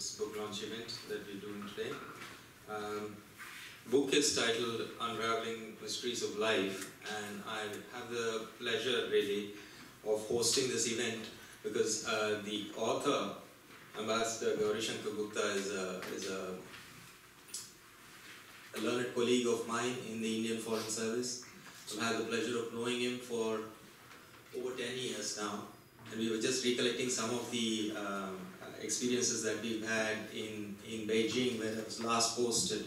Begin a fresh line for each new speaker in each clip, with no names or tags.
this book launch event that we're doing today. Um, book is titled Unraveling Mysteries of Life, and I have the pleasure really of hosting this event because uh, the author, Ambassador Gauri Shankar Gupta, is a, is a, a learned colleague of mine in the Indian Foreign Service. So I've had the pleasure of knowing him for over 10 years now, and we were just recollecting some of the um, experiences that we've had in, in Beijing, where I was last posted.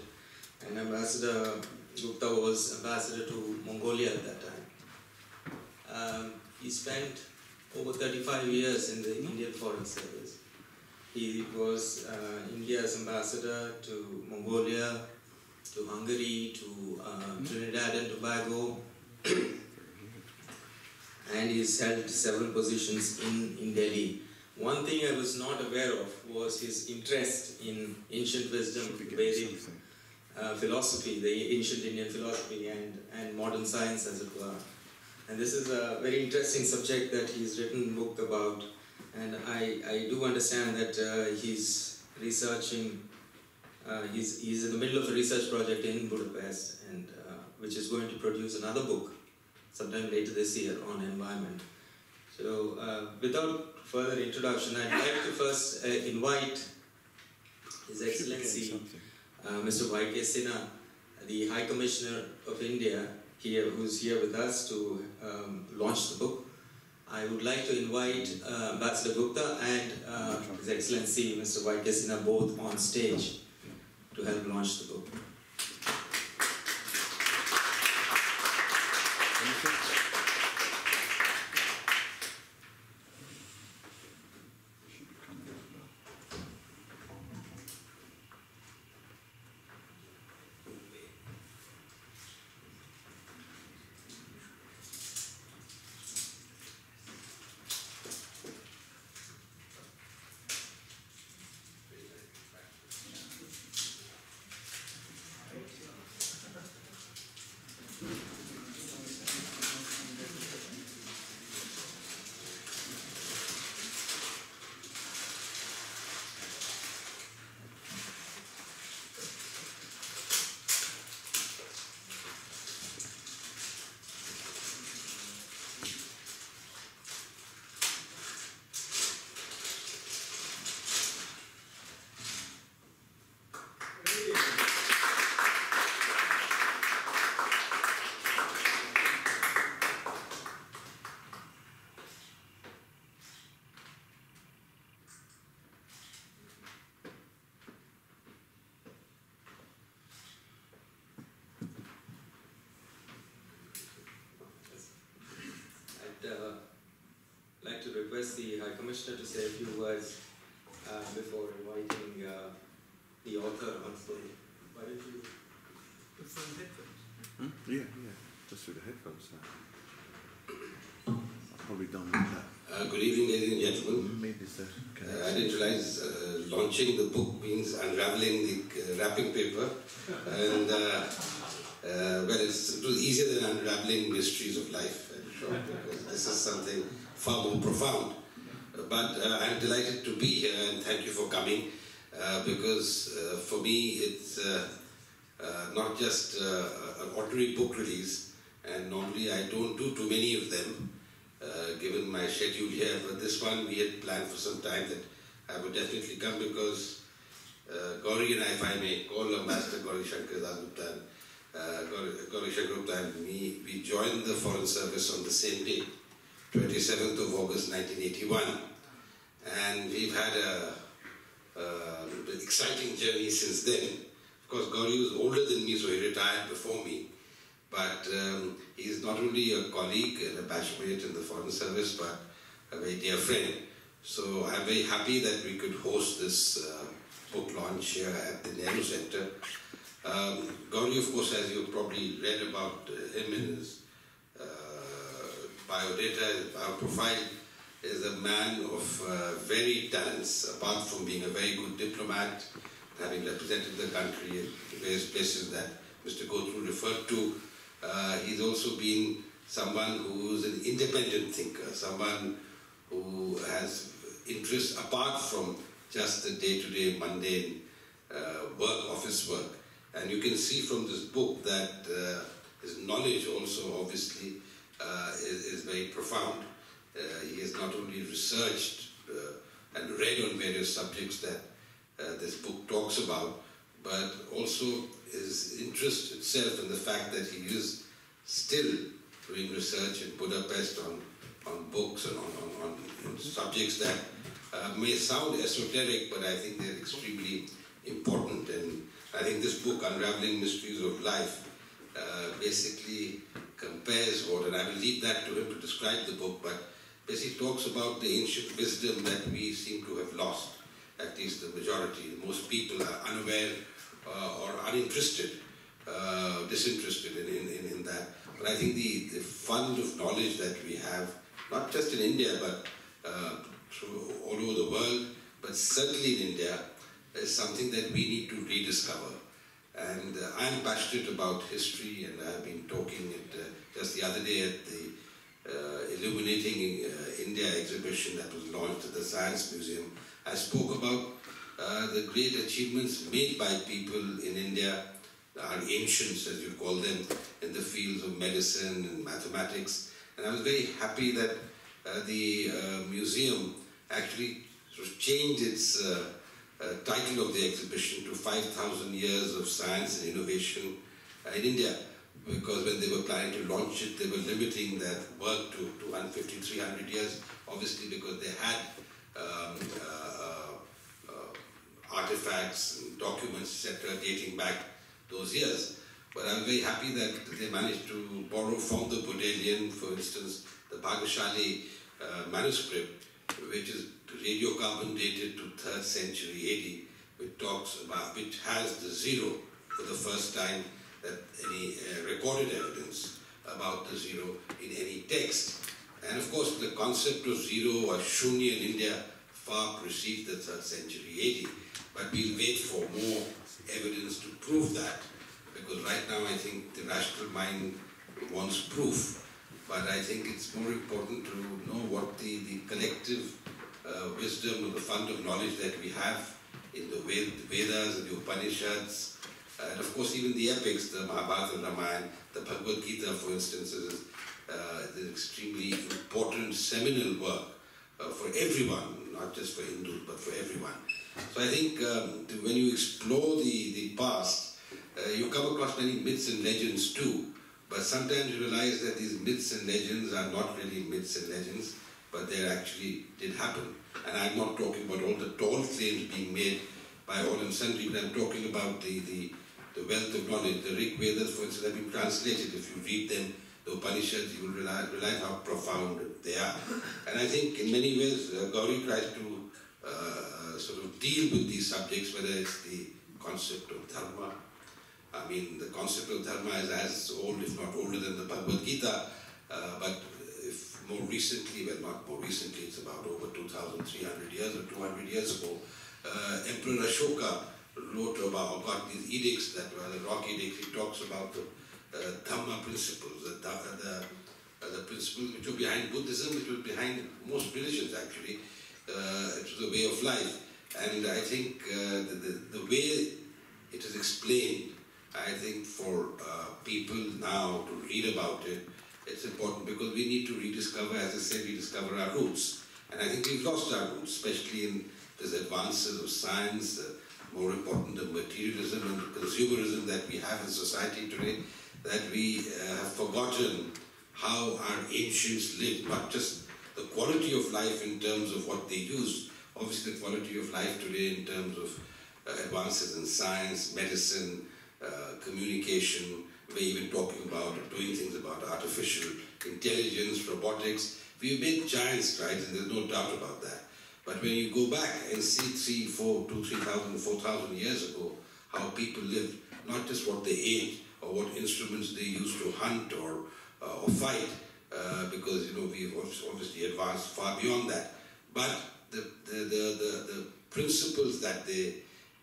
And Ambassador Gupta was ambassador to Mongolia at that time. Um, he spent over 35 years in the Indian Foreign Service. He was uh, India's ambassador to Mongolia, to Hungary, to uh, Trinidad and Tobago, and he's held several positions in, in Delhi. One thing I was not aware of was his interest in ancient wisdom, Vedic uh, philosophy, the ancient Indian philosophy, and, and modern science, as it were. And this is a very interesting subject that he's written a book about. And I, I do understand that uh, he's researching, uh, he's, he's in the middle of a research project in Budapest, and, uh, which is going to produce another book sometime later this year on environment. So, uh, without further introduction, I'd like to first uh, invite His Excellency uh, Mr. Y.K. Sinha, the High Commissioner of India, here, who's here with us to um, launch the book. I would like to invite uh, Ambassador Gupta and uh, His Excellency Mr. Y.K. Sinha both on stage to help launch the book. I'd uh, like to request the High Commissioner to say a few words uh, before inviting uh, the author on stage. Why don't you put some headphones?
Hmm? Yeah, yeah. Just through the headphones now. I'll probably done with that.
Uh, good evening, ladies and gentlemen.
Maybe it's the
Uh, I didn't realize uh, launching the book means unraveling the uh, wrapping paper. And, uh, uh, well, it's, it was easier than unraveling mysteries of life, I'm sure, because this is something far more profound. But uh, I'm delighted to be here and thank you for coming uh, because uh, for me it's not just an ordinary book release and normally I don't do too many of them given my schedule here, but this one we had planned for some time that I would definitely come because uh, Gauri and I, if I may call Ambassador Gauri Shankar Das Gupta, and, uh, Gauri Shankar Gupta and me, we joined the Foreign Service on the same day, 27th of August 1981. And we've had a, exciting journey since then. Of course, Gauri was older than me, so he retired before me. But um, he's not only a colleague and a batchmate in the Foreign Service, but a very dear friend. So I'm very happy that we could host this uh, book launch here at the Nehru Center. Um, Gauri, of course, as you've probably read about uh, him in his uh, biodata, his bioprofile, is a man of uh, talents, apart from being a very good diplomat, having represented the country in various places that Mr. Gotru referred to. Uh, he's also been someone who's an independent thinker, someone who has interests apart from just the day-to-day mundane uh, work, office work. And you can see from this book that uh, his knowledge also obviously uh, is, is, very profound. Uh, he has not only researched uh, and read on various subjects that uh, this book talks about, but also his interest itself in the fact that he is still doing research in Budapest on, on books and on, on, on subjects that uh, may sound esoteric, but I think they're extremely important. And I think this book, Unraveling Mysteries of Life, uh, basically compares what, and I will leave that to him to describe the book, but basically talks about the ancient wisdom that we seem to have lost, at least the majority. Most people are unaware uh, or uninterested, uh, disinterested in, in, in, that. But I think the, the fund of knowledge that we have, not just in India, but uh, all over the world, but certainly in India, is something that we need to rediscover. And uh, I'm passionate about history, and I've been talking it, uh, just the other day at the Illuminating uh, India exhibition that was launched at the Science Museum. I spoke about uh, the great achievements made by people in India, our ancients, as you call them, in the fields of medicine and mathematics. And I was very happy that uh, the museum actually sort of changed its uh, title of the exhibition to 5,000 Years of Science and Innovation uh, in India because when they were planning to launch it, they were limiting that work to 250, 300 years, obviously because they had um, uh, uh, artifacts and documents, etc., dating back those years. But I'm very happy that they managed to borrow from the Bodleian, for instance, the Bakhshali uh, manuscript, which is radiocarbon dated to 3rd century AD, which talks about, which has the zero for the first time that any uh, recorded evidence about the zero in any text. And of course, the concept of zero or shunya in India far preceded the 3rd century AD. But we'll wait for more evidence to prove that, because right now I think the rational mind wants proof. But I think it's more important to know what the, the collective uh, wisdom and the fund of knowledge that we have in the Vedas and the Upanishads, and of course even the epics, the Mahabharata Ramayana, the Bhagavad Gita, for instance, is uh, an extremely important seminal work uh, for everyone, not just for Hindus, but for everyone. So I think um, when you explore the, the past, uh, you come across many myths and legends too, but sometimes you realize that these myths and legends are not really myths and legends, but they actually did happen. And I'm not talking about all the tall claims being made by all and sundry, but I'm talking about the, the, the wealth of knowledge. The Rig Vedas, for instance, have been translated. If you read them, the Upanishads, you will realize, realize how profound they are. And I think in many ways, uh, Gauri tries to uh, sort of deal with these subjects, whether it's the concept of dharma. I mean, the concept of dharma is as old, if not older, than the Bhagavad Gita, uh, but if more recently, well not more recently, it's about over 2,300 years or 200 years ago, uh, Emperor Ashoka wrote about, got these edicts that were the rock edicts, he talks about the uh, Dhamma principles, the, the, uh, the principles which were behind Buddhism, which were behind most religions actually. Uh, it was a way of life. And I think uh, the, the, the, way it is explained, I think for uh, people now to read about it, it's important because we need to rediscover, as I said, rediscover our roots. And I think we've lost our roots, especially in these advances of science, uh, more important than materialism and consumerism that we have in society today, that we uh, have forgotten how our ancients lived, not just the quality of life in terms of what they used, obviously the quality of life today in terms of uh, advances in science, medicine, uh, communication, we're even talking about doing things about artificial intelligence, robotics. We've made giant strides, and there's no doubt about that. But when you go back and see three, four, two, three thousand, four thousand years ago, how people lived, not just what they ate or what instruments they used to hunt or, uh, or fight, uh, because you know we've obviously advanced far beyond that. But the, the, the, the, the principles that they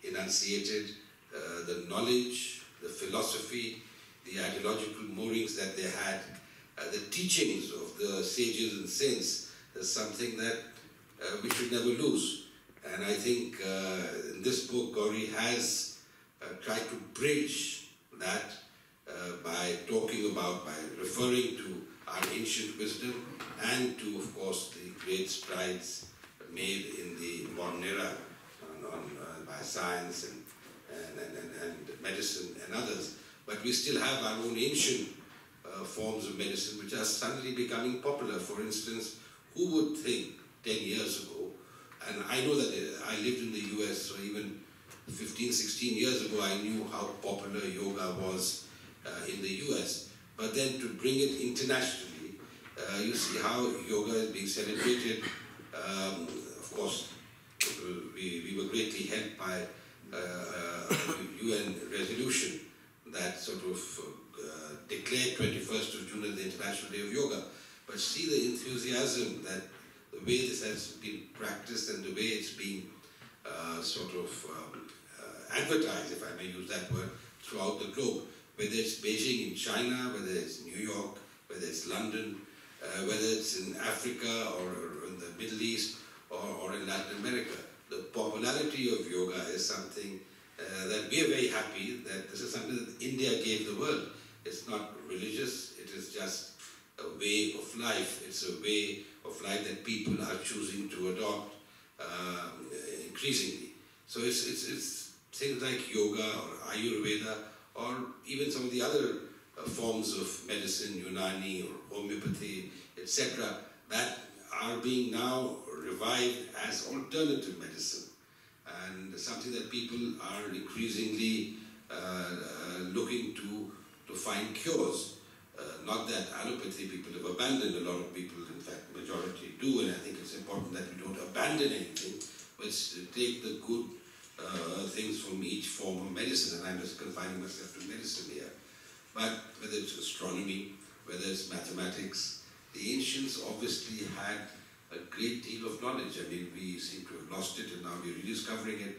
enunciated, uh, the knowledge, the philosophy, the ideological moorings that they had, uh, the teachings of the sages and saints is something that we should never lose. And I think uh, in this book, Gauri has uh, tried to bridge that uh, by talking about, by referring to our ancient wisdom and to, of course, the great strides made in the modern era on, on, uh, by science and, and, and, and, medicine and others. But we still have our own ancient uh, forms of medicine which are suddenly becoming popular. For instance, who would think 10 years ago, and I know that uh, I lived in the US, so even 15, 16 years ago, I knew how popular yoga was uh, in the US. But then to bring it internationally, uh, you see how yoga is being celebrated. Um, of course, we, we were greatly helped by uh, UN resolution that sort of uh, declared 21st of June as the International Day of Yoga. But see the enthusiasm that the way this has been practiced and the way it's being uh, sort of um, uh, advertised, if I may use that word, throughout the globe, whether it's Beijing in China, whether it's New York, whether it's London, uh, whether it's in Africa or, in the Middle East or, or, in Latin America. The popularity of yoga is something uh, that we are very happy that this is something that India gave the world. It's not religious, it is just a way of life. It's a way of life that people are choosing to adopt um, increasingly. So it's, it's, it's things like yoga or Ayurveda or even some of the other uh, forms of medicine, Unani or homeopathy, etc., that are being now revived as alternative medicine and something that people are increasingly uh, uh, looking to, to find cures. Uh, not that allopathy people have abandoned, a lot of people, in fact, majority do, and I think it's important that we don't abandon anything, but take the good uh, things from each form of medicine, and I'm just confining myself to medicine here. But whether it's astronomy, whether it's mathematics, the ancients obviously had a great deal of knowledge. I mean, we seem to have lost it and now we're rediscovering it.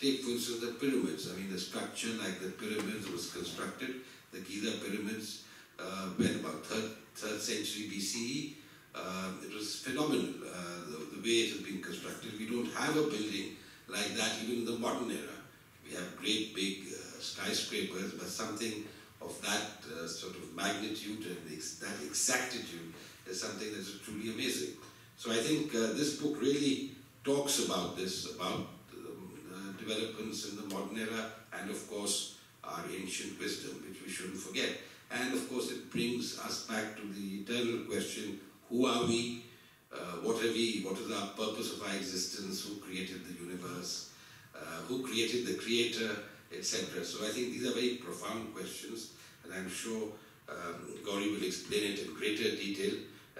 Take, for instance, the pyramids. I mean, the structure like the pyramids was constructed, the Giza pyramids, uh, when about 3rd, 3rd century BCE. Uh, it was phenomenal, uh, the, the, way it has been constructed. We don't have a building like that even in the modern era. We have great big uh, skyscrapers, but something of that uh, sort of magnitude and ex that exactitude is something that's truly amazing. So I think uh, this book really talks about this, about um, developments in the modern era and of course our ancient wisdom, which we shouldn't forget. And of course it brings us back to the eternal question, who are we? Uh, what are we? What is our purpose of our existence? Who created the universe? Uh, who created the creator? Etc. So I think these are very profound questions and I'm sure um, Gauri will explain it in greater detail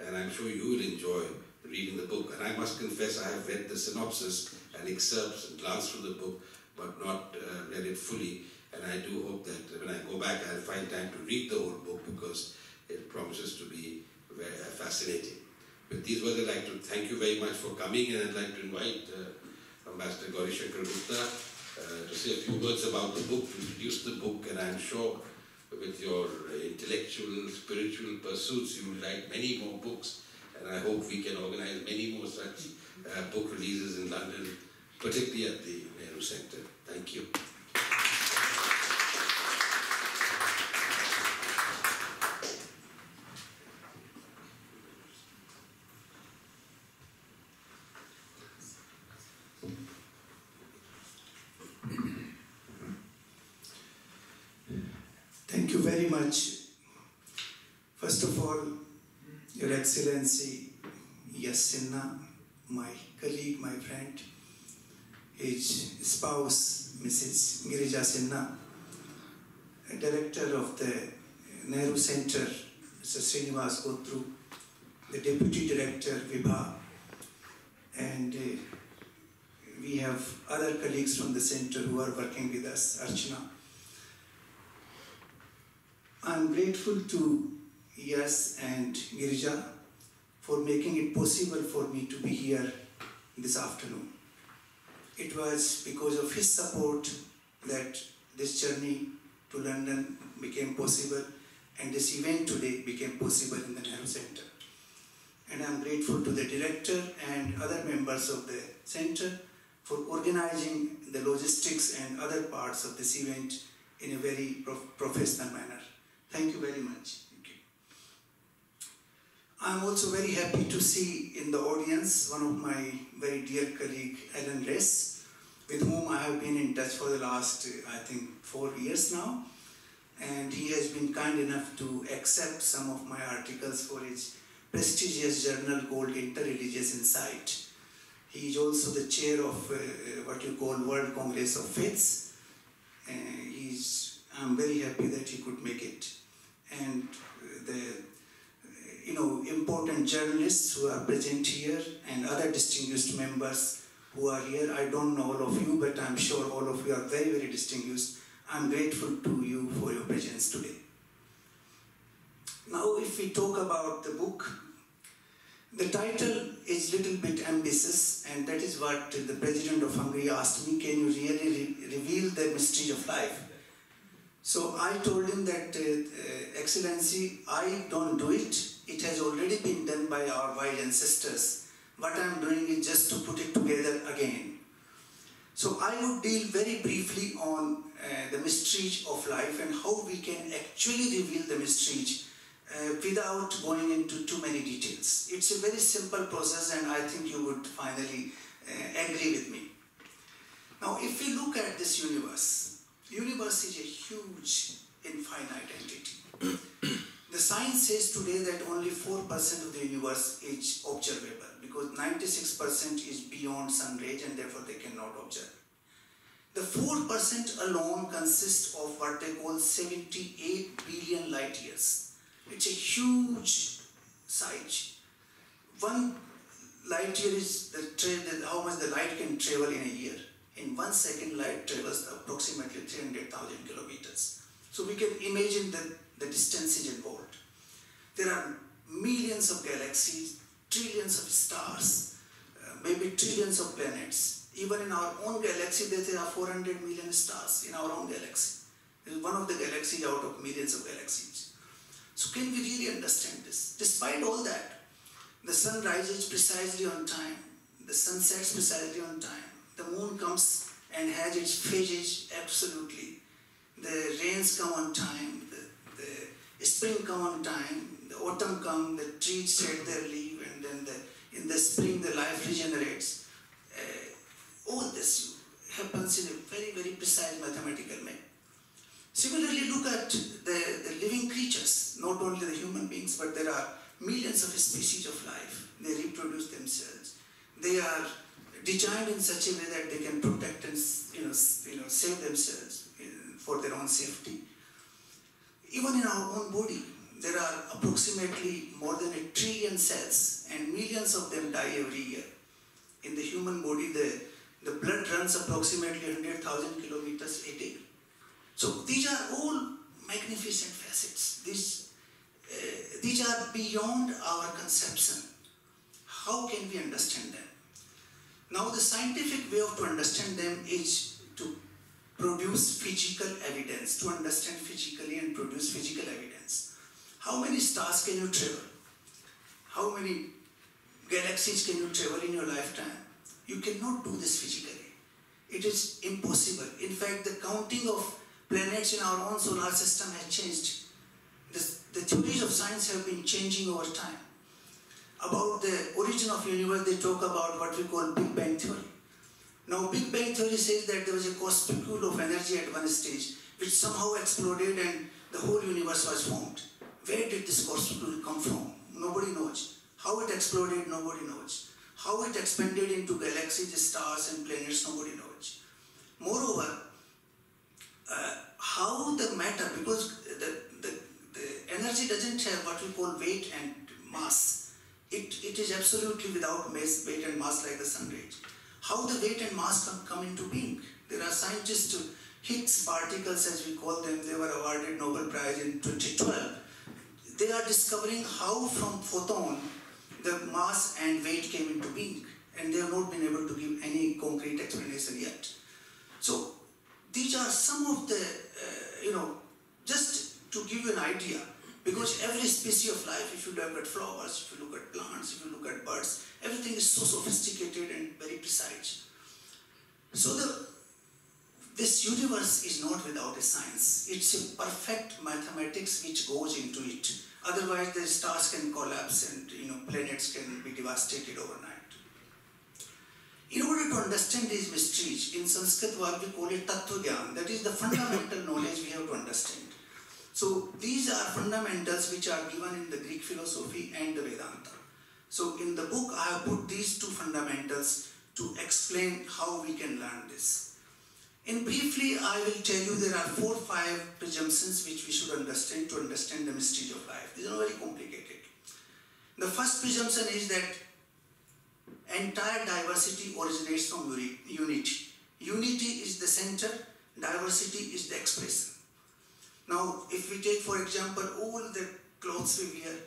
and I'm sure you will enjoy reading the book. And I must confess I have read the synopsis and excerpts and glanced through the book, but not uh, read it fully. And I do hope that when I go back, I'll find time to read the whole book because it promises to be very uh, fascinating. With these words, I'd like to thank you very much for coming, and I'd like to invite uh, Ambassador Gauri Shankar Gupta uh, to say a few words about the book, to introduce the book, and I'm sure with your intellectual, spiritual pursuits, you will write many more books and I hope we can organize many more such uh, book releases in London, particularly at the Nehru Centre. Thank you.
Thank you very much. First of all, your Excellency Yash Sinha, my colleague, my friend, his spouse, Mrs. Girija Sinha, director of the Nehru Center, Mr. Srinivas Gotru, the deputy director, Vibha, and uh, we have other colleagues from the center who are working with us, Archana. I'm grateful to Yash and Girija for making it possible for me to be here this afternoon. It was because of his support that this journey to London became possible and this event today became possible in the Nehru Center. And I'm grateful to the director and other members of the center for organizing the logistics and other parts of this event in a very prof- professional manner. Thank you very much. I'm also very happy to see in the audience one of my very dear colleague, Alan Race, with whom I have been in touch for the last, uh, I think, four years now. And he has been kind enough to accept some of my articles for his prestigious journal called Interreligious Insight. He is also the chair of uh, what you call World Congress of Faiths. Uh, he's, I'm very happy that he could make it. And uh, the you know, important journalists who are present here and other distinguished members who are here. I don't know all of you, but I'm sure all of you are very, very distinguished. I'm grateful to you for your presence today. Now, if we talk about the book, the title is a little bit ambitious, and that is what the president of Hungary asked me can you really re- reveal the mystery of life? So I told him that, uh, uh, Excellency, I don't do it. It has already been done by our wise ancestors. What I'm doing is just to put it together again. So I would deal very briefly on uh, the mysteries of life and how we can actually reveal the mysteries uh, without going into too many details. It's a very simple process, and I think you would finally uh, agree with me. Now, if we look at this universe, universe is a huge infinite entity. The science says today that only 4% of the universe is observable because 96% is beyond sun range and therefore they cannot observe. The 4% alone consists of what they call 78 billion light years. It's a huge size. One light year is the how much the light can travel in a year. In one second, light travels approximately 300,000 kilometers. So we can imagine the, the distances involved. There are millions of galaxies, trillions of stars, uh, maybe trillions of planets. Even in our own galaxy, there are 400 million stars in our own galaxy. It is one of the galaxies out of millions of galaxies. So can we really understand this? Despite all that, the sun rises precisely on time, the sun sets precisely on time, the moon comes and has its phases absolutely. The rains come on time, spring come on time, the autumn come, the trees shed their leaf, and then the, in the spring the life regenerates. Uh, all this happens in a very, very precise mathematical way. Similarly, look at the, the living creatures, not only the human beings, but there are millions of species of life. They reproduce themselves. They are designed in such a way that they can protect and you know, you know, save themselves for their own safety. Even in our own body, there are approximately more than a trillion cells, and millions of them die every year. In the human body, the, the blood runs approximately 100,000 kilometers a day. So these are all magnificent facets. These, uh, these are beyond our conception. How can we understand them? Now, the scientific way of to understand them is to produce physical evidence, to understand physically and produce physical evidence. How many stars can you travel? How many galaxies can you travel in your lifetime? You cannot do this physically. It is impossible. In fact, the counting of planets in our own solar system has changed. The, the theories of science have been changing over time. About the origin of universe, they talk about what we call Big Bang theory. Now, Big Bang theory says that there was a cosmic pool of energy at one stage, which somehow exploded and the whole universe was formed. Where did this cosmic pool come from? Nobody knows. How it exploded, nobody knows. How it expanded into galaxies, stars, and planets, nobody knows. Moreover, uh, how the matter, because the, the, the energy doesn't have what we call weight and mass. It, it is absolutely without mass, weight and mass like the sun rays. How the weight and mass come, into being? There are scientists, Higgs particles as we call them, they were awarded Nobel Prize in 2012. They are discovering how from photon the mass and weight came into being and they have not been able to give any concrete explanation yet. So these are some of the, uh, you know, just to give you an idea, because every species of life, if you look at flowers, if you look at plants, if you look at birds, everything is so sophisticated and very precise. So the this universe is not without a science. It's a perfect mathematics which goes into it. Otherwise, the stars can collapse and you know planets can be devastated overnight. In order to understand these mysteries, in Sanskrit we call it Tattva that is the fundamental knowledge we have to understand. So these are fundamentals which are given in the Greek philosophy and the Vedanta. So in the book I have put these two fundamentals to explain how we can learn this. In briefly, I will tell you there are four five presumptions which we should understand to understand the mysteries of life. These are very complicated. The first presumption is that entire diversity originates from unity. Unity is the center, diversity is the expression. Now, if we take, for example, all the clothes we wear,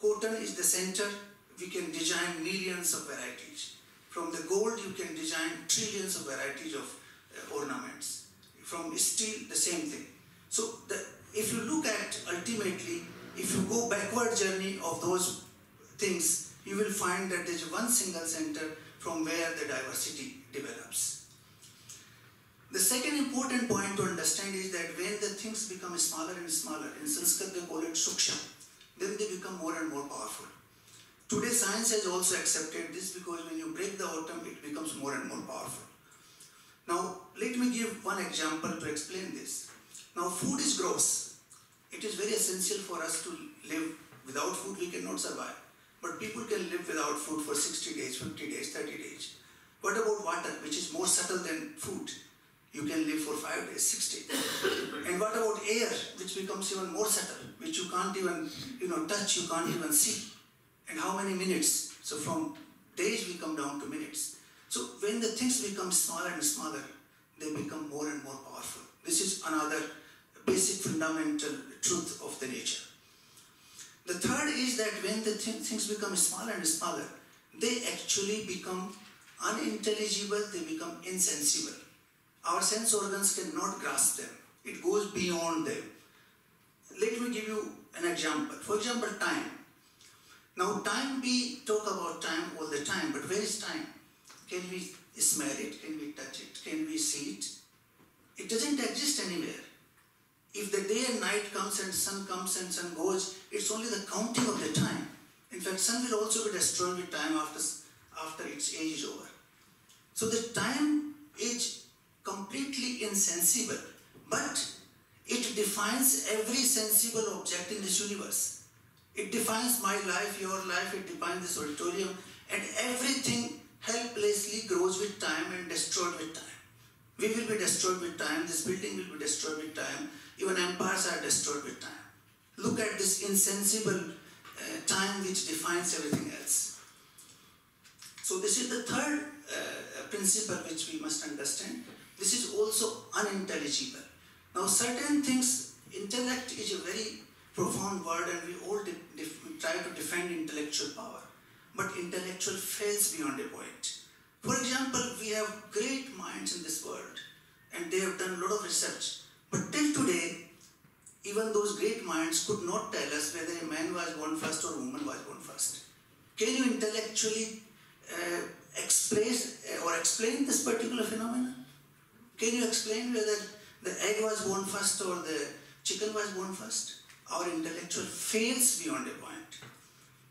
cotton is the center, we can design millions of varieties. From the gold, you can design trillions of varieties of uh, ornaments. From steel, the same thing. So, the, if you look at ultimately, if you go backward journey of those things, you will find that there is one single center from where the diversity develops. The second important point to understand is that when the things become smaller and smaller, in Sanskrit they call it suksham, then they become more and more powerful. Today science has also accepted this because when you break the atom, it becomes more and more powerful. Now, let me give one example to explain this. Now, food is gross. It is very essential for us to live. Without food, we cannot survive. But people can live without food for 60 days, 50 days, 30 days. What about water, which is more subtle than food? You can live for 5 days, 6 days. and what about air, which becomes even more subtle, which you can't even you know, touch, you can't even see? And how many minutes? So from days we come down to minutes. So when the things become smaller and smaller, they become more and more powerful. This is another basic fundamental truth of the nature. The third is that when the th things become smaller and smaller, they actually become unintelligible, they become insensible. Our sense organs cannot grasp them. It goes beyond them. Let me give you an example. For example, time. Now, time, we talk about time all the time, but where is time? Can we smell it? Can we touch it? Can we see it? It doesn't exist anywhere. If the day and night comes and sun comes and sun goes, it's only the counting of the time. In fact, sun will also be destroyed with time after, after its age is over. So the time is completely insensible, but it defines every sensible object in this universe. It defines my life, your life, it defines this auditorium, and everything helplessly grows with time and destroyed with time. We will be destroyed with time, this building will be destroyed with time, even empires are destroyed with time. Look at this insensible uh, time which defines everything else. So this is the third uh, principle which we must understand. This is also unintelligible. Now certain things, intellect is a very profound word and we all try to defend intellectual power. But intellectual fails beyond a point. For example, we have great minds in this world and they have done a lot of research. But till today, even those great minds could not tell us whether a man was born first or a woman was born first. Can you intellectually uh, express uh, or explain this particular phenomenon? Can you explain whether the egg was born first or the chicken was born first? Our intellectual fails beyond a point.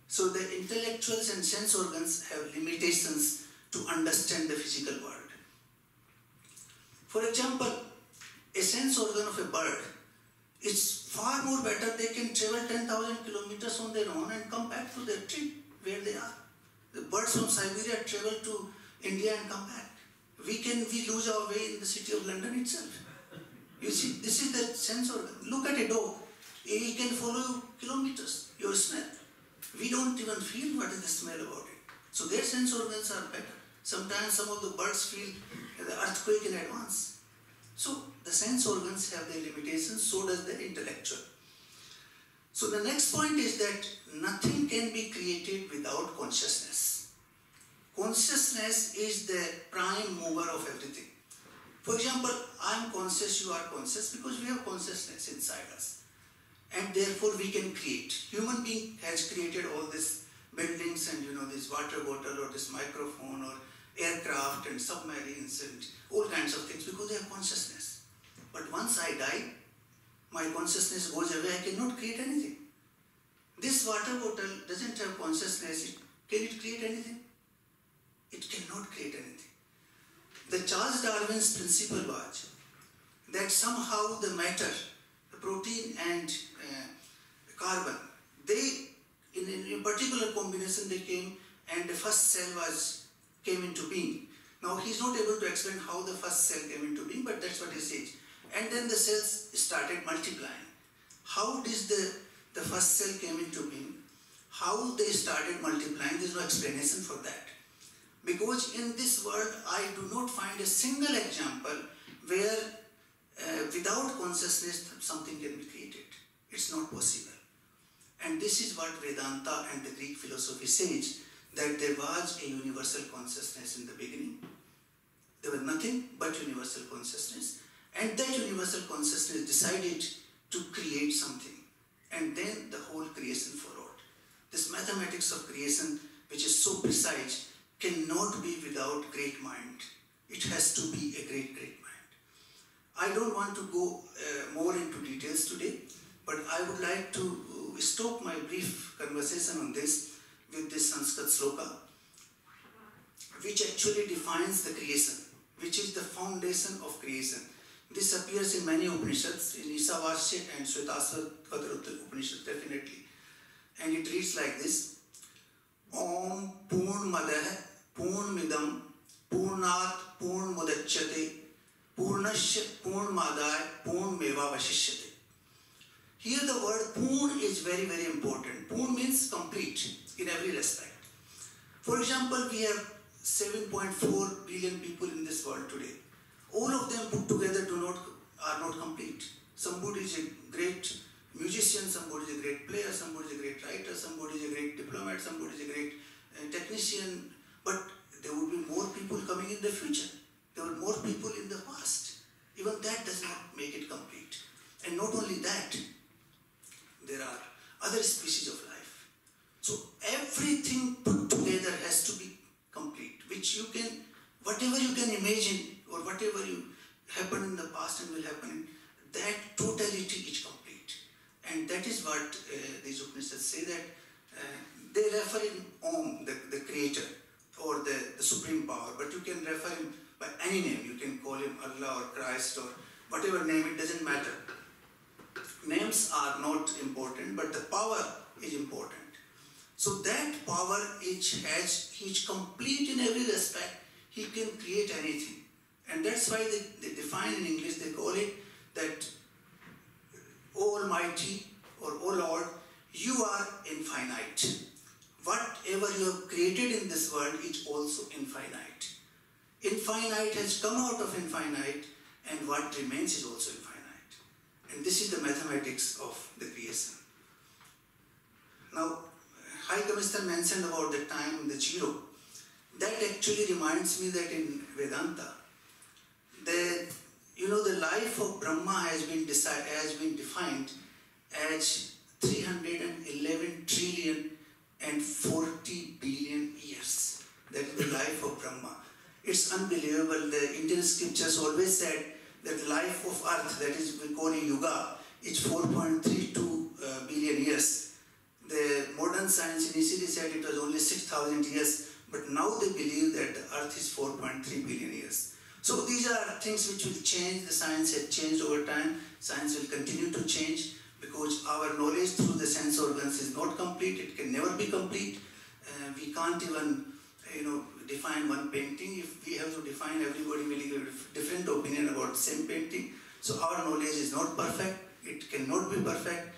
So the intellectuals and sense organs have limitations to understand the physical world. For example, a sense organ of a bird is far more better. They can travel 10,000 kilometers on their own and come back to their tree where they are. The birds from Siberia travel to India and come back. We can we lose our way in the city of London itself. You see, this is the sense organ. Look at a dog. He can follow you kilometers, your smell. We don't even feel what is the smell about it. So their sense organs are better. Sometimes some of the birds feel the earthquake in advance. So the sense organs have their limitations, so does the intellectual. So the next point is that nothing can be created without consciousness. Consciousness is the prime mover of everything. For example, I am conscious, you are conscious because we have consciousness inside us. And therefore we can create. Human being has created all these buildings and you know this water bottle or this microphone or aircraft and submarines and all kinds of things because they have consciousness. But once I die, my consciousness goes away, I cannot create anything. This water bottle doesn't have consciousness. Can it create anything? It cannot create anything. The Charles Darwin's principle was that somehow the matter, the protein and uh, carbon, they, in, a particular combination, they came and the first cell was came into being. Now he's not able to explain how the first cell came into being, but that's what he says. And then the cells started multiplying. How did the, the first cell came into being? How they started multiplying, there's no explanation for that. Because in this world, I do not find a single example where uh, without consciousness something can be created. It's not possible. And this is what Vedanta and the Greek philosophy says that there was a universal consciousness in the beginning. There was nothing but universal consciousness. And that universal consciousness decided to create something. And then the whole creation followed. This mathematics of creation, which is so precise, cannot be without great mind. It has to be a great, great mind. I don't want to go uh, more into details today, but I would like to uh, stop my brief conversation on this with this Sanskrit sloka, which actually defines the creation, which is the foundation of creation. This appears in many Upanishads, in Isavasya and Shvetasvatara Upanishad, definitely. And it reads like this Om Purnmadah Purnmidam Purnat Purnmudachyate Purnasya Purnmadaya Purnmeva Vashishyate. Here the word Purn is very, very important. Purn means complete in every respect. For example, we have 7.4 billion people in this world today. All of them put together do not are not complete. Somebody is a great musician, somebody is a great player, somebody is a great writer, somebody is a great diplomat, somebody is a great uh, technician, but there will be more people coming in the future. There were more people in the past. Even that does not make it complete. And not only that, there are other species of life. So everything put together has to be complete, which you can, whatever you can imagine or whatever you happened in the past and will happen, that totality is complete. And that is what uh, these Upanishads say that uh, they refer in Om, the, the creator, or the, the supreme power, but you can refer him by any name. You can call him Allah or Christ or whatever name, it doesn't matter. Names are not important, but the power is important. So that power each has, he's complete in every respect, he can create anything. And that's why they, they define in English, they call it that Almighty or O Lord, you are infinite. Whatever you have created in this world is also infinite. Infinite has come out of infinite, and what remains is also infinite. And this is the mathematics of the creation. Now, High Commissioner mentioned about the time, the zero. That actually reminds me that in Vedanta, the you know the life of Brahma has been decided, has been defined as 311 trillion and 40 billion years. That is the life of Brahma. It's unbelievable. The Indian scriptures always said that life of earth, that is we call yuga, is 4.32 uh, billion years. The modern science initially said it was only 6,000 years, but now they believe that the earth is 4.3 billion years. So these are things which will change. The science has changed over time. Science will continue to change because our knowledge through the sense organs is not complete. It can never be complete. Uh, we can't even, you know, define one painting. If we have to define, everybody will give a different opinion about the same painting. So our knowledge is not perfect. It cannot be perfect.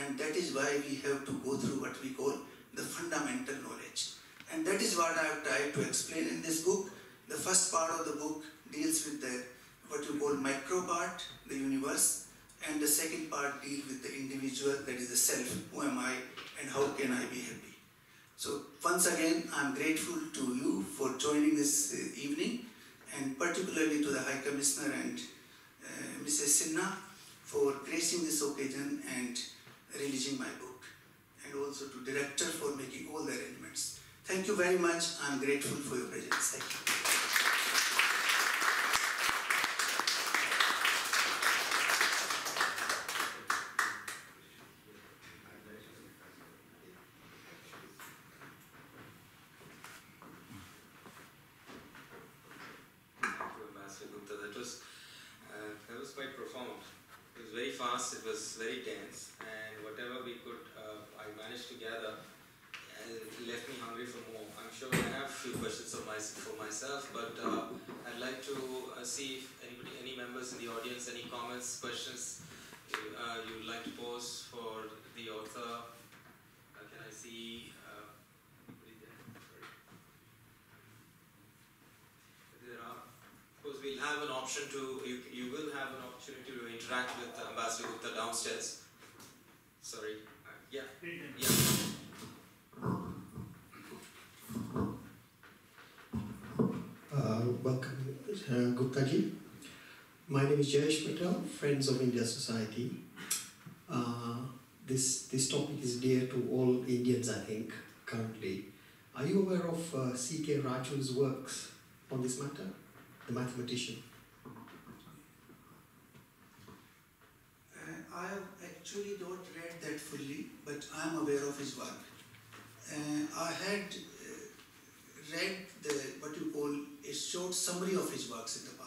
And that is why we have to go through what we call the fundamental knowledge. And that is what I have tried to explain in this book. The first part of the book deals with the what you call micro part, the universe, and the second part deals with the individual, that is the self. Who am I, and how can I be happy? So once again, I'm grateful to you for joining this uh, evening, and particularly to the High Commissioner and uh, Mrs. Sinha for gracing this occasion and releasing my book, and also to Director for making all the arrangements. Thank you very much. I'm grateful for your presence. Thank you.
Thank you, Ambassador Gupta. That was uh, that was quite profound. It was very fast. It was very tense, and whatever we could, uh, I managed to gather, and it left me hungry for more. I'm sure I have a few questions of my, for myself, but uh, I'd like to uh, see if anybody, any members in the audience, any comments, questions you, uh, you would like to pose for the author. Uh, can I see? Uh, there? Are. Of course, we'll have an option to, you, you will have an opportunity to interact with Ambassador Gupta downstairs. Sorry. Uh, yeah. Yeah.
Uh, welcome, uh, Gupta ji. My name is Jayesh Patel, Friends of India Society. Uh, this, this topic is dear to all Indians, I think, currently. Are you aware of uh, C.K. Raju's works on this matter? The mathematician.
Uh, I have actually not read that fully, but I am aware of his work. Uh, I had uh, read the what you call a short summary of his works in the past,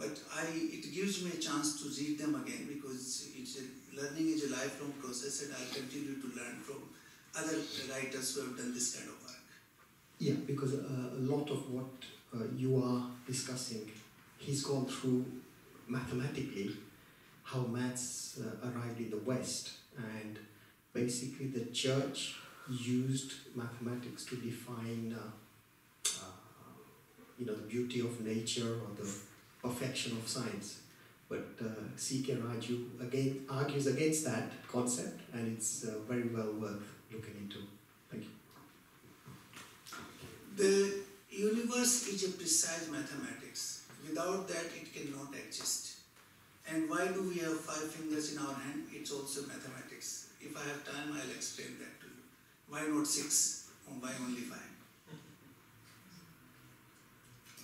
but I it gives me a chance to read them again because it's a, learning is a lifelong process, and I'll continue to learn from other writers who have done this kind of work.
Yeah, because uh, a lot of what uh, you are discussing, he's gone through mathematically how maths uh, arrived in the West, and basically the church used mathematics to define, uh, uh, you know, the beauty of nature or the perfection of science. But uh, C.K. Raju again argues against that concept, and it's uh, very well worth looking into. Thank you.
The universe is a precise mathematics. Without that, it cannot exist. And why do we have five fingers in our hand? It's also mathematics. If I have time, I'll explain that to you. Why not six? Or why only five?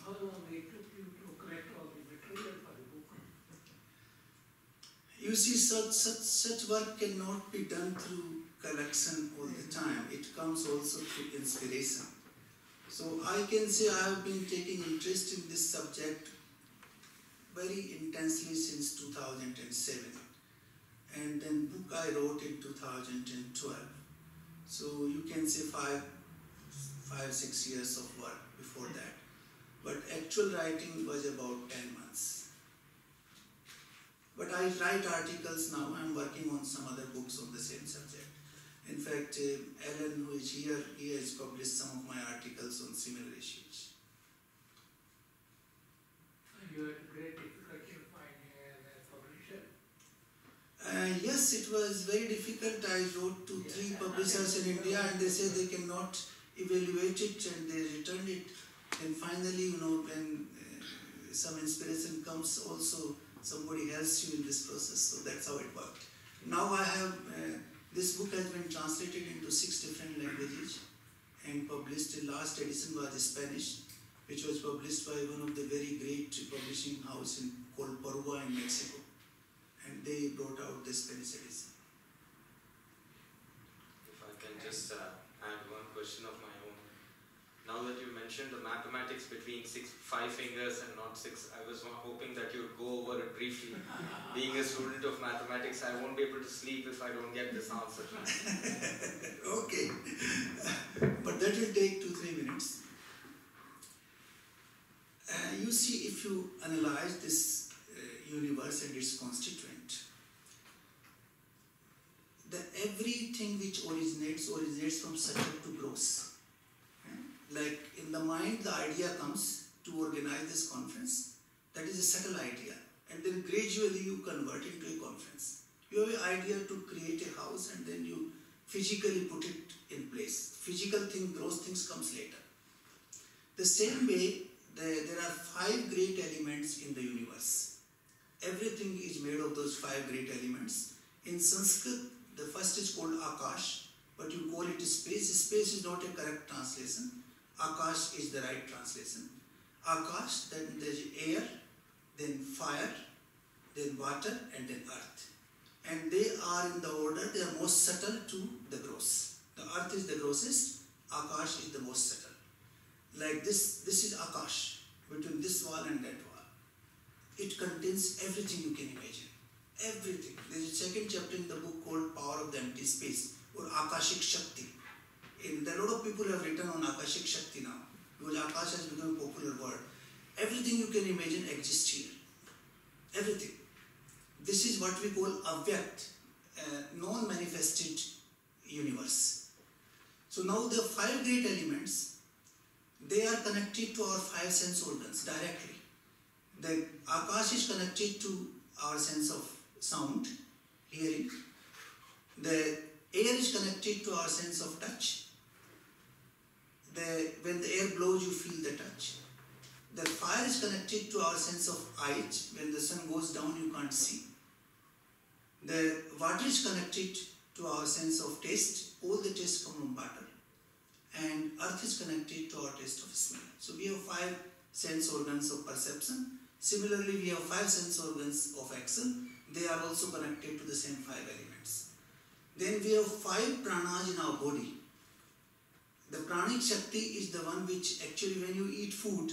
How long it took you to collect all the material for the book?
You see, such, such, such work cannot be done through collection all the time. It comes also through inspiration. So I can say I have been taking interest in this subject very intensely since 2007. And then book I wrote in 2012. So you can say five, five, six years of work before that. But actual writing was about 10 months. But I write articles now. I'm working on some other books on the same subject. In fact, uh, Alan, who is here, he has published some of my articles on similar issues.
You had great difficulty in finding a publisher.
Uh, yes, it was very difficult. I wrote to three publishers in India, and they said they cannot evaluate it, and they returned it. And finally, you know, when uh, some inspiration comes, also somebody helps you in this process. So that's how it worked. Now I have uh, this book has been translated into six different languages and published. The last edition was Spanish, which was published by one of the very great publishing house in called Porrúa in Mexico, and they brought out the Spanish edition.
If I can just uh, add one question of my own. Now that you mentioned the mathematics between six, five fingers and not six, I was hoping that you would go over it briefly. Being a student of mathematics, I won't be able to sleep if I don't get this answer.
okay, but that will take two three minutes. Uh, you see, if you analyze this uh, universe and its constituent, the everything which originates originates from subject to gross. Like in the mind, the idea comes to organize this conference. That is a subtle idea, and then gradually you convert into a conference. You have an idea to create a house, and then you physically put it in place. Physical thing, gross things comes later. The same way, the, there are five great elements in the universe. Everything is made of those five great elements. In Sanskrit, the first is called Akash, but you call it space. Space is not a correct translation. Akash is the right translation. Akash, then there's air, then fire, then water, and then earth. And they are in the order, they are most subtle to the gross. The earth is the grossest, Akash is the most subtle. Like this, this is Akash, between this wall and that wall. It contains everything you can imagine. Everything. There is a second chapter in the book called Power of the Empty Space or Akashic Shakti. And a lot of people have written on Akashic Shakti now because Akash has become a popular word. Everything you can imagine exists here. Everything. This is what we call Avyakt, a non manifested universe. So now the five great elements, they are connected to our five sense organs directly. The Akash is connected to our sense of sound, hearing. The air is connected to our sense of touch. The, when the air blows, you feel the touch. The fire is connected to our sense of height. When the sun goes down, you can't see. The water is connected to our sense of taste. All the tastes come from water. And earth is connected to our taste of smell. So we have five sense organs of perception. Similarly, we have five sense organs of action. They are also connected to the same five elements. Then we have five pranas in our body. The pranic shakti is the one which actually when you eat food,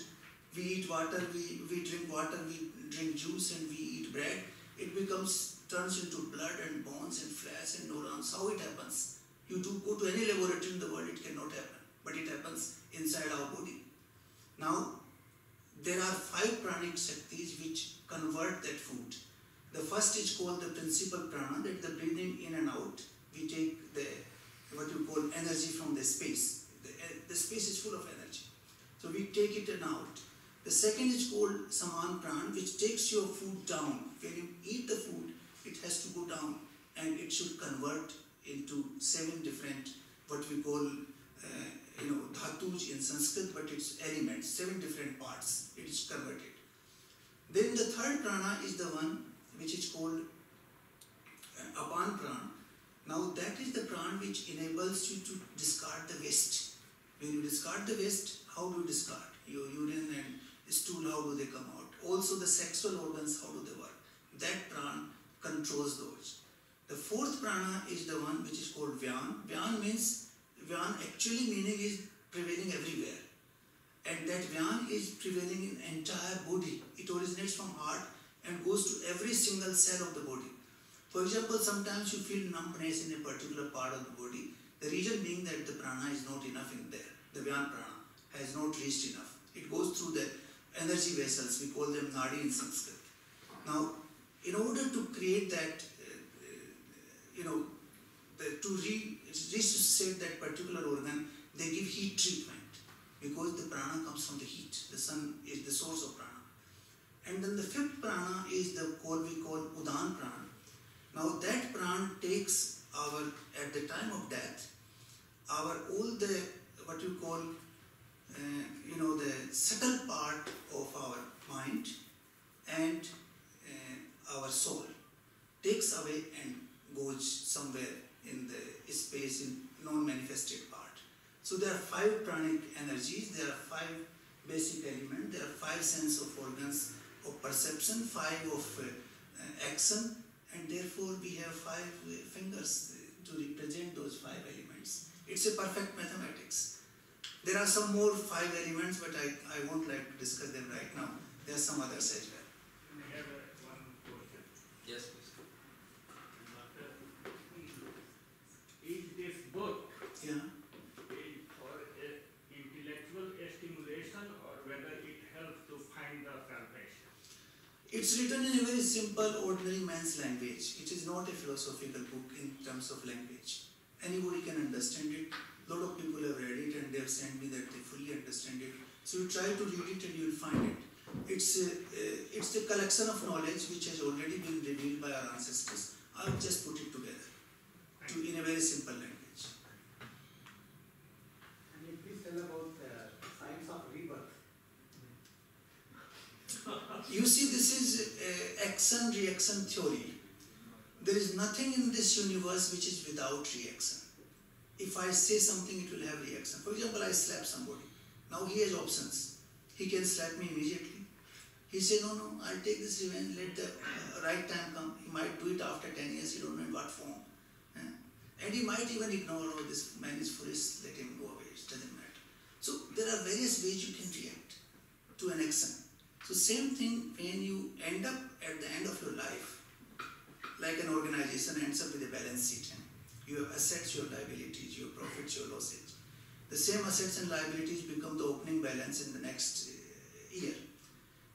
we eat water, we, we drink water, we drink juice and we eat bread, it becomes turns into blood and bones and flesh and neurons. How it happens? You do go to any laboratory in the world, it cannot happen. But it happens inside our body. Now, there are five pranic shaktis which convert that food. The first is called the principal prana, that the breathing in and out, we take the what you call energy from the space. The, space is full of energy. So we take it and out. The second is called saman pran, which takes your food down. When you eat the food, it has to go down and it should convert into seven different what we call uh, you know dhatus in Sanskrit, but it's elements, seven different parts. It is converted. Then the third prana is the one which is called uh, apan pran. Now that is the pran which enables you to discard the waste. When you discard the waste, how do you discard? Your urine and stool, how do they come out? Also the sexual organs, how do they work? That prana controls those. The fourth prana is the one which is called Vyan. Vyan means, Vyan actually meaning is prevailing everywhere. And that Vyan is prevailing in entire body. It originates from heart and goes to every single cell of the body. For example, sometimes you feel numbness in a particular part of the body. The reason being that the prana is not enough in there. The Vyan prana has not reached enough. It goes through the energy vessels. We call them nadi in Sanskrit. Now, in order to create that, uh, you know, the, to re, resuscitate that particular organ, they give heat treatment because the prana comes from the heat. The sun is the source of prana. And then the fifth prana is the call we call udan prana. Now that prana takes our at the time of death, our all the what you call uh, you know the subtle part of our mind and uh, our soul takes away and goes somewhere in the space in non-manifested part. So there are five pranic energies, there are five basic elements, there are five sense of organs of perception, five of uh, uh, action, and therefore we have five uh, fingers to represent those five elements. It's a perfect mathematics. There are some more five elements, but I, I won't like to discuss them right now. There are some others as well.
I have uh, one question.
Yes, please.
Is this book
Yeah.
is for intellectual stimulation or whether it helps to find the salvation?
It's written in a very simple, ordinary man's language. It is not a philosophical book in terms of language. Anybody can understand it. A lot of people have read it and they have sent me that they fully understand it. So you try to read it and you will find it. It's a, uh, it's the collection of knowledge which has already been revealed by our ancestors. I've just put it together to, in a very simple language.
And if please tell about the science of rebirth.
You see, this is uh, action reaction theory. There is nothing in this universe which is without reaction. If I say something, it will have reaction. For example, I slap somebody. Now he has options. He can slap me immediately. He say, no, no, I'll take this revenge, let the uh, right time come. He might do it after 10 years, you don't know in what form. And he might even ignore, oh, this man is foolish, let him go away, it doesn't matter. So there are various ways you can react to an action. So same thing when you end up at the end of your life, like an organization ends up with a balance sheet. You have assets, your liabilities, your profits, your losses. The same assets and liabilities become the opening balance in the next uh, year.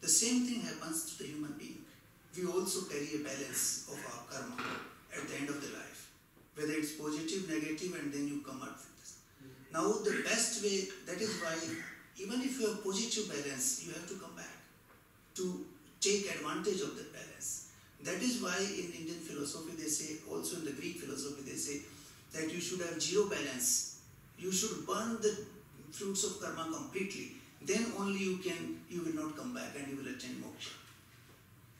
The same thing happens to the human being. We also carry a balance of our karma at the end of the life, whether it's positive, negative, and then you come out with this. Now, the best way, that is why, even if you have positive balance, you have to come back to take advantage of that balance. That is why in Indian philosophy they say, also in the Greek philosophy they say, that you should have zero balance. You should burn the fruits of karma completely. Then only you can, you will not come back and you will attain moksha.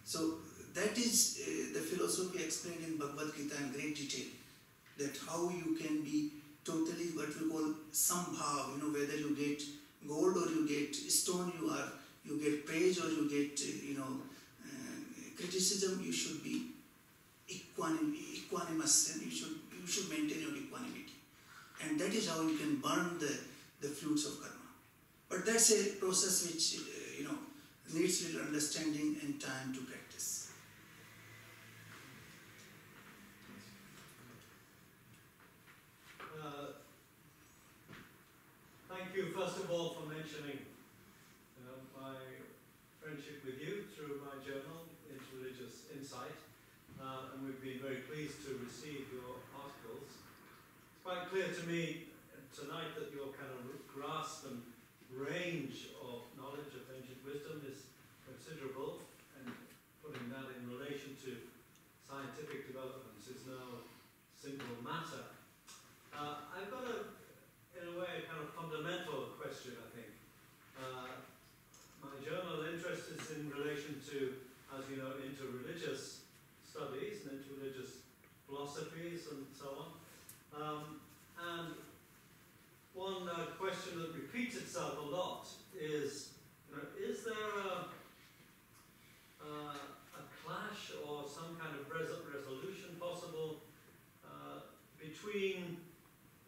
So that is uh, the philosophy explained in Bhagavad Gita in great detail. That how you can be totally what we call sambhav, you know, whether you get gold or you get stone, you are you get praise or you get uh, you know criticism, you should be equanim- equanimous and you should you should maintain your equanimity. And that is how you can burn the, the fruits of karma. But that's a process which uh, you know needs little understanding and time to practice.
Uh, Thank you, first of all, for mentioning uh, my friendship with you through my journal, Interreligious Insight, uh, and we've been very pleased to receive your articles. It's quite clear to me tonight that your kind of grasp and range of knowledge of ancient wisdom is considerable, and putting that in relation to scientific developments is no simple matter. Uh, I've got a, in a way, a kind of fundamental question, I think. Uh, my journal interest is in relation to, as you know, interreligious studies and interreligious philosophies and so on. Um, and one uh, question that repeats itself a lot is, you know, is there a, uh, a clash or some kind of res- resolution possible uh, between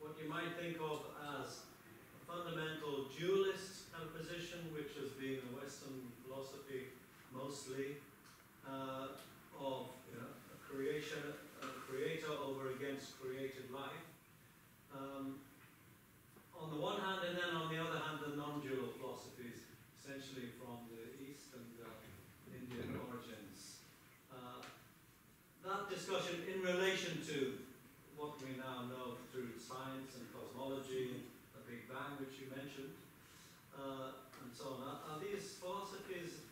what you might think of as a fundamental dualist kind of position, which has been a Western philosophy mostly, uh, of you know, creation, creator over against created life. Um, on the one hand, and then on the other hand, the non-dual philosophies, essentially from the East and uh, Indian origins. Uh, that discussion in relation to what we now know through science and cosmology, the Big Bang, which you mentioned, uh, and so on. Are, are these philosophies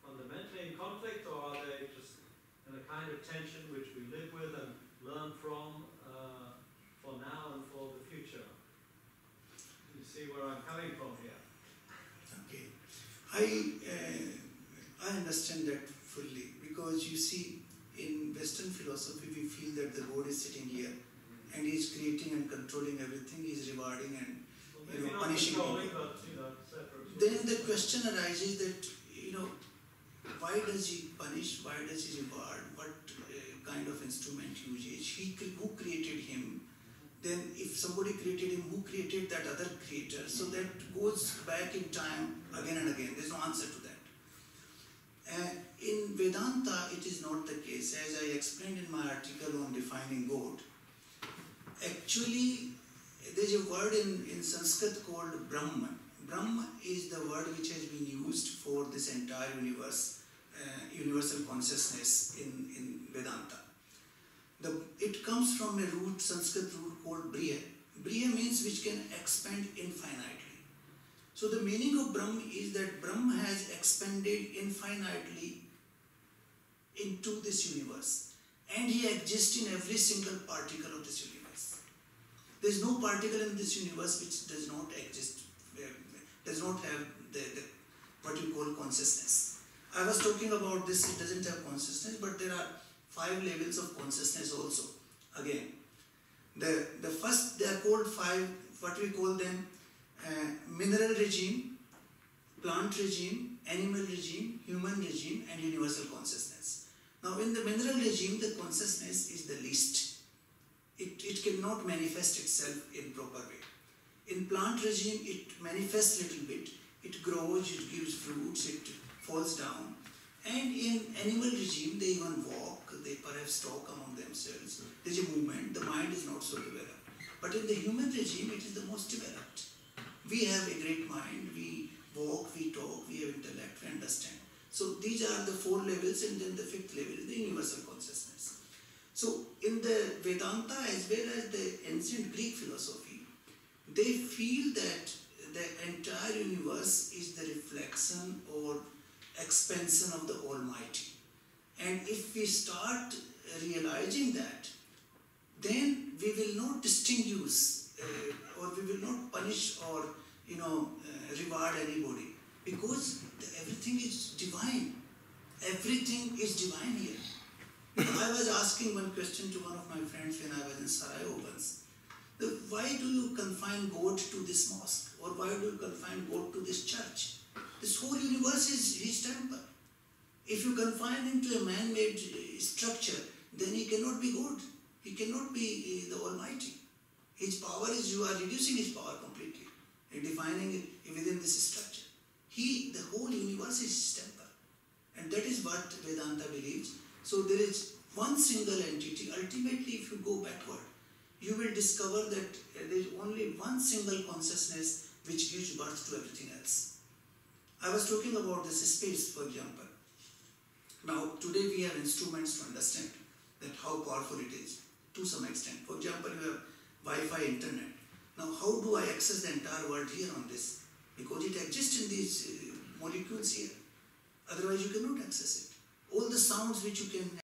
fundamentally in conflict, or are they just in a kind of tension which we live with and learn from uh, for now and for the future? You see where I'm coming from here?
Okay, I uh, I understand that fully because you see, in Western philosophy, we feel that the God is sitting here and He is creating and controlling everything. He is rewarding and
Well,
You know, punishing people.
you know,
then the question arises that you know why does He punish? Why does He reward? What kind of instrument usage? He who created Him? Then, if somebody created him, who created that other creator? So that goes back in time again and again. There's no answer to that. Uh, in Vedanta, it is not the case. As I explained in my article on defining God, actually, there's a word in, in Sanskrit called Brahman. Brahma is the word which has been used for this entire universe, uh, universal consciousness in, in Vedanta. The, it comes from a root, Sanskrit root called Briya. Briya means which can expand infinitely. So the meaning of Brahm is that Brahm has expanded infinitely into this universe. And he exists in every single particle of this universe. There is no particle in this universe which does not exist, does not have the, the what you call consciousness. I was talking about this, it doesn't have consciousness, but there are five levels of consciousness also. Again, The, the first, they are called five, what we call them, uh, mineral regime, plant regime, animal regime, human regime, and universal consciousness. Now, in the mineral regime, the consciousness is the least. It, it cannot manifest itself in proper way. In plant regime, it manifests little bit. It grows, it gives fruits, it falls down. And in animal regime, they even walk, they perhaps talk among themselves. There's a movement, the mind is not so developed. But in the human regime, it is the most developed. We have a great mind, we walk, we talk, we have intellect, we understand. So these are the four levels, and then the fifth level is the universal consciousness. So in the Vedanta as well as the ancient Greek philosophy, they feel that the entire universe is the reflection or expansion of the Almighty. And if we start realizing that, then we will not distinguish uh, or we will not punish or you know uh, reward anybody because the, everything is divine. Everything is divine here. I was asking one question to one of my friends when I was in Sarajevo once. Why do you confine God to this mosque? Or why do you confine God to this church? This whole universe is his temple. If you confine him to a man-made uh, structure, then he cannot be good. He cannot be uh, the Almighty. His power is, you are reducing his power completely and defining it within this structure. He, the whole universe is his temple. And that is what Vedanta believes. So there is one single entity. Ultimately, if you go backward, you will discover that there is only one single consciousness which gives birth to everything else. I was talking about this space, for example. Now, today we have instruments to understand that how powerful it is to some extent. For example, you have Wi-Fi internet. Now, how do I access the entire world here on this? Because it exists in these uh, molecules here. Otherwise, you cannot access it. All the sounds which you can